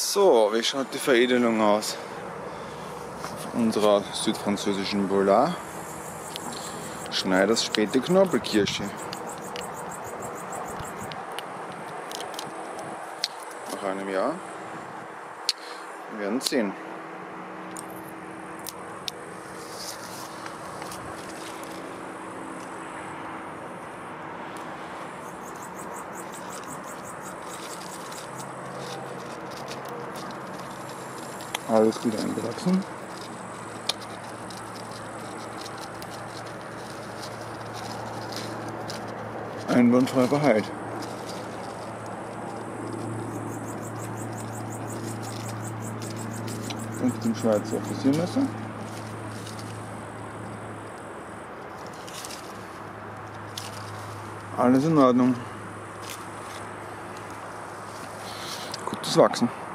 So, wie schaut die Veredelung aus? Unserer südfranzösischen Boulard. Schneiders späte Knorpelkirsche. Nach einem Jahr. Wir werden sehen. Alles gut eingewachsen. Einwandfrei beheilt. Und dem Schweizer Frisiermesser. Alles in Ordnung. Gutes Wachsen.